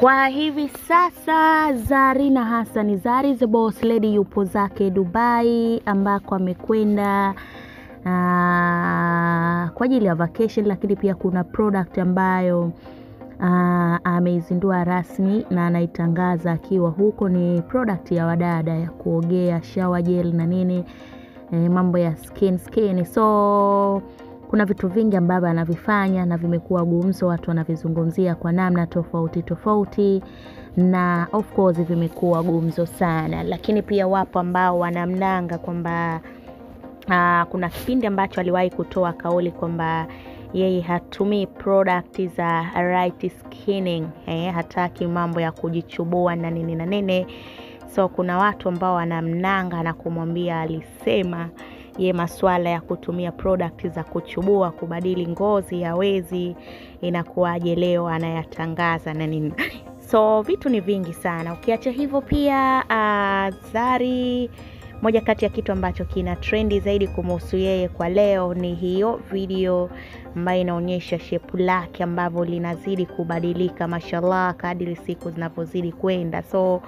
Kwa hivi sasa Zarina Hassan Zari the Boss Lady yupo zake Dubai ambako amekwenda uh, kwa ajili ya vacation, lakini pia kuna product ambayo uh, ameizindua rasmi na anaitangaza akiwa huko. Ni product ya wadada ya kuogea, shower gel na nini eh, mambo ya skin skin. So kuna vitu vingi ambavyo anavifanya na vimekuwa gumzo, watu wanavizungumzia kwa namna tofauti tofauti, na of course vimekuwa gumzo sana, lakini pia wapo ambao wanamnanga kwamba Ah, kuna kipindi ambacho aliwahi kutoa kauli kwamba yeye hatumii product za right skinning, eh, hataki mambo ya kujichubua na nini na nini. So kuna watu ambao wanamnanga na kumwambia alisema ye masuala ya kutumia product za kuchubua kubadili ngozi ya wezi inakuwaje leo anayatangaza na nini. So vitu ni vingi sana. Ukiacha hivyo pia uh, Zari moja kati ya kitu ambacho kina trendi zaidi kumuhusu yeye kwa leo ni hiyo video ambayo inaonyesha shepu lake ambavyo linazidi kubadilika, mashallah, kadiri siku zinavyozidi kwenda. So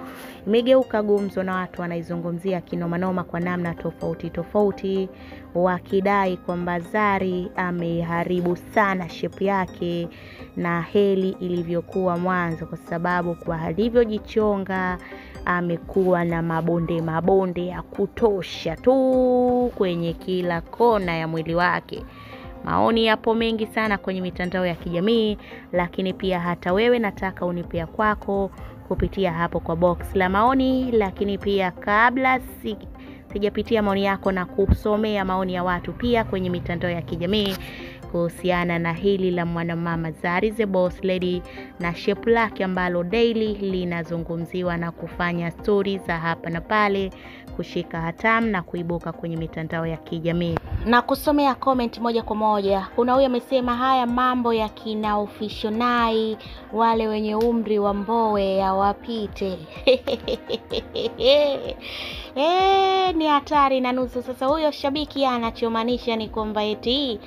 imegeuka gumzo na watu wanaizungumzia kinomanoma kwa namna tofauti tofauti, wakidai kwamba Zari ameharibu sana shepu yake na heli ilivyokuwa mwanzo, kwa sababu kwa alivyojichonga amekuwa na mabonde mabonde ya kutosha tu kwenye kila kona ya mwili wake. Maoni yapo mengi sana kwenye mitandao ya kijamii, lakini pia hata wewe nataka unipea kwako kupitia hapo kwa box la maoni. Lakini pia kabla si sijapitia maoni yako na kusomea maoni ya watu pia kwenye mitandao ya kijamii kuhusiana na hili la mwanamama Zari the Boss Lady na shepu lake ambalo daily linazungumziwa na kufanya stori za hapa na pale kushika hatamu na kuibuka kwenye mitandao ya kijamii na kusomea comment moja kwa moja. Kuna huyu amesema haya mambo ya kina ofishonai wale wenye umri wa Mbowe yawapite. Eh, ni hatari na nusu. Sasa huyo shabiki anachomaanisha ni kwamba eti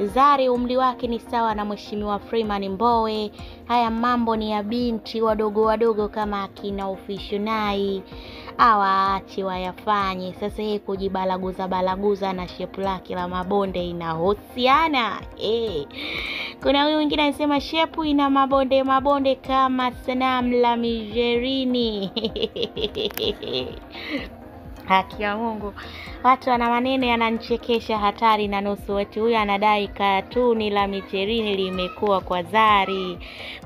Zari umri wake ni sawa na Mheshimiwa Freeman Mbowe. Haya mambo ni ya binti wadogo wadogo kama akina ufishonai awaache wayafanye. Sasa yeye kujibalaguza balaguza na shepu lake la mabonde inahusiana eh. Kuna huyu mwingine anasema shepu ina mabonde mabonde kama sanamu la mijerini Haki ya Mungu, watu wana maneno yananichekesha hatari na nusu. Eti huyu anadai katuni la micherini limekuwa kwa Zari.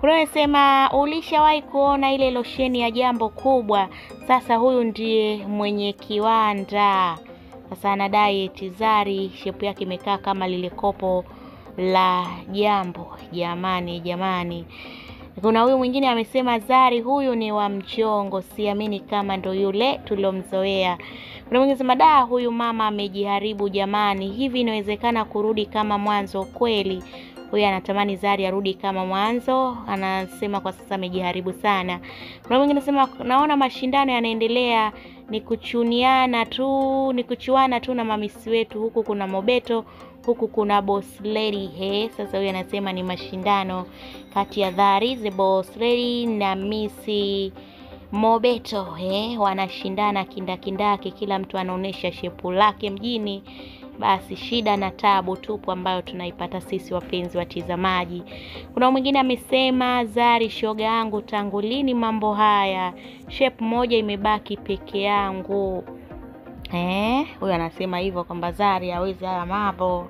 Unasema ulishawahi kuona ile losheni ya jambo kubwa? Sasa huyu ndiye mwenye kiwanda. Sasa anadai eti Zari shepu yake imekaa kama lile kopo la jambo. Jamani, jamani. Kuna huyu mwingine amesema Zari huyu ni wa mchongo, siamini kama ndo yule tuliomzoea. Kuna mwingine sema da, huyu mama amejiharibu jamani, hivi inawezekana kurudi kama mwanzo kweli? Huyu anatamani Zari arudi kama mwanzo, anasema kwa sasa amejiharibu sana. Kuna mwingine anasema naona mashindano yanaendelea, ni kuchuniana tu, ni kuchuana tu na mamisi wetu, huku kuna Mobeto huku kuna Boss Lady. He, sasa huyu anasema ni mashindano kati ya Zari the Boss Lady na misi Mobeto. He, wanashindana kindakindaki, kila mtu anaonyesha shepu lake mjini. Basi shida na tabu tupu ambayo tunaipata sisi wapenzi watizamaji. Kuna mwingine amesema Zari, shoga yangu, tangu lini mambo haya? Shape moja imebaki peke yangu. Eh, huyu anasema hivyo kwamba Zari hawezi haya mambo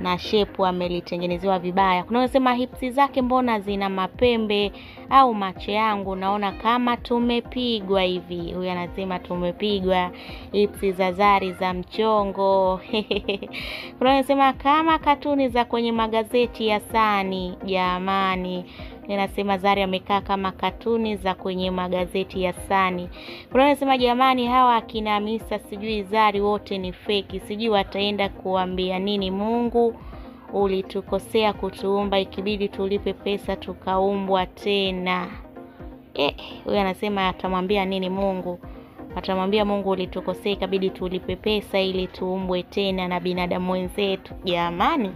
na shepu amelitengenezewa vibaya. Kuna wanasema hipsi zake mbona zina mapembe au macho yangu naona kama tumepigwa hivi. Huyu anasema tumepigwa hipsi za Zari za mchongo. Kuna wanasema kama katuni za kwenye magazeti ya Sani. Jamani, Ninasema Zari amekaa kama katuni za kwenye magazeti ya Sani. Kuna anasema jamani, hawa akina Hamisa sijui Zari wote ni feki, sijui wataenda kuambia nini Mungu ulitukosea kutuumba, ikibidi tulipe pesa tukaumbwa tena. Eh, huyu anasema atamwambia nini Mungu? Atamwambia Mungu ulitukosea, ikabidi tulipe pesa ili tuumbwe tena na binadamu wenzetu. Jamani,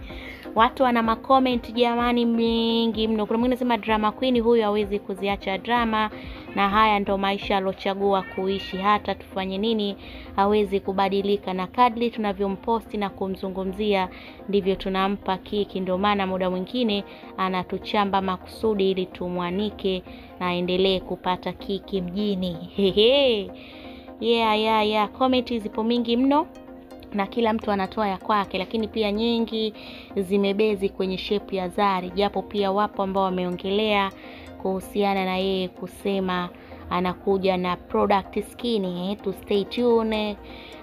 watu wana makomenti jamani, mengi mno. Kuna mwingine anasema drama queen huyu hawezi kuziacha drama, na haya ndo maisha alochagua kuishi, hata tufanye nini hawezi kubadilika, na kadri tunavyomposti na kumzungumzia ndivyo tunampa kiki. Ndio maana muda mwingine anatuchamba makusudi ili tumwanike na aendelee kupata kiki mjini. Hehe. Yeah, yeah, yeah. Comment zipo mingi mno na kila mtu anatoa ya kwake, lakini pia nyingi zimebezi kwenye shepu ya Zari, japo pia wapo ambao wameongelea kuhusiana na yeye kusema anakuja na product skin eh, to stay tune.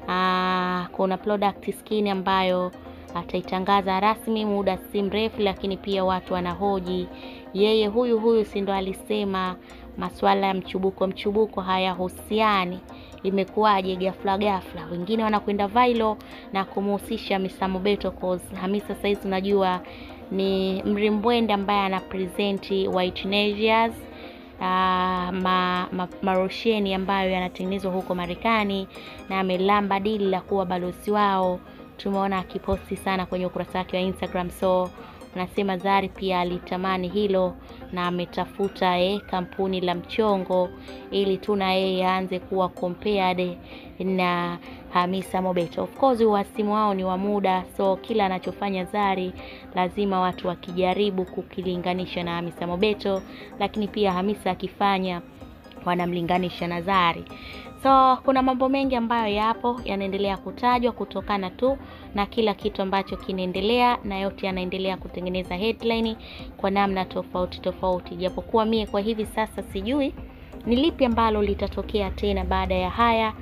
Aa, kuna product skin ambayo ataitangaza rasmi muda si mrefu, lakini pia watu wanahoji yeye huyu huyu, si ndo alisema masuala ya mchubuko mchubuko hayahusiani imekuwaje ghafla ghafla? Wengine wanakwenda vailo na kumhusisha Hamisa Mobeto cause Hamisa saizi unajua ni mrimbwende ambaye ana present White Nasias uh, ma, ma, marosheni ambayo yanatengenezwa huko Marekani na amelamba dili la kuwa balozi wao. Tumeona akiposti sana kwenye ukurasa wake wa Instagram, so anasema Zari pia alitamani hilo na ametafuta eh, kampuni la mchongo ili tu na yeye aanze kuwa compared na Hamisa Mobeto. Of course uhasimu wao ni wa muda, so kila anachofanya Zari lazima watu wakijaribu kukilinganisha na Hamisa Mobeto, lakini pia Hamisa akifanya wanamlinganisha na Zari. So kuna mambo mengi ambayo yapo yanaendelea kutajwa kutokana tu na kila kitu ambacho kinaendelea, na yote yanaendelea kutengeneza headline kwa namna tofauti tofauti, japokuwa mie kwa hivi sasa sijui ni lipi ambalo litatokea tena baada ya haya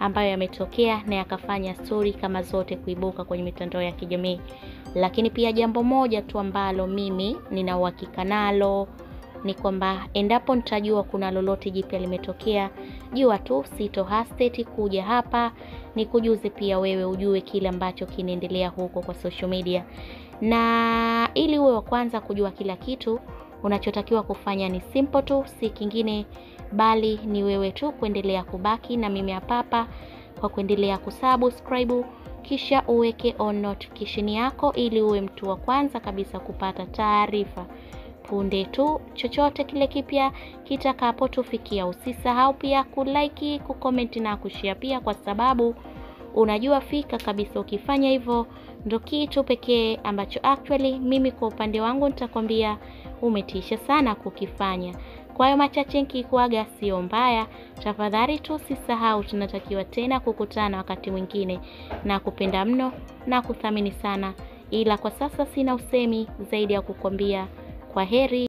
ambayo yametokea na yakafanya stori kama zote kuibuka kwenye mitandao ya kijamii. Lakini pia jambo moja tu ambalo mimi nina uhakika nalo ni kwamba endapo nitajua kuna lolote jipya limetokea, jua tu sito hasteti kuja hapa ni kujuze pia wewe ujue kile ambacho kinaendelea huko kwa social media, na ili uwe wa kwanza kujua kila kitu, unachotakiwa kufanya ni simple tu, si kingine bali ni wewe tu kuendelea kubaki na mimi hapa kwa kuendelea kusubscribe kisha uweke on notification yako ili uwe mtu wa kwanza kabisa kupata taarifa punde tu chochote kile kipya kitakapotufikia. Usisahau pia kulike, kukomenti na kushare pia, kwa sababu unajua fika kabisa, ukifanya hivyo ndo kitu pekee ambacho actually mimi kwa upande wangu nitakwambia umetisha sana kukifanya. Kwa hiyo machache nikikuaga sio mbaya, tafadhali tu usisahau, tunatakiwa tena kukutana wakati mwingine, na kupenda mno na kuthamini sana, ila kwa sasa sina usemi zaidi ya kukwambia kwa heri.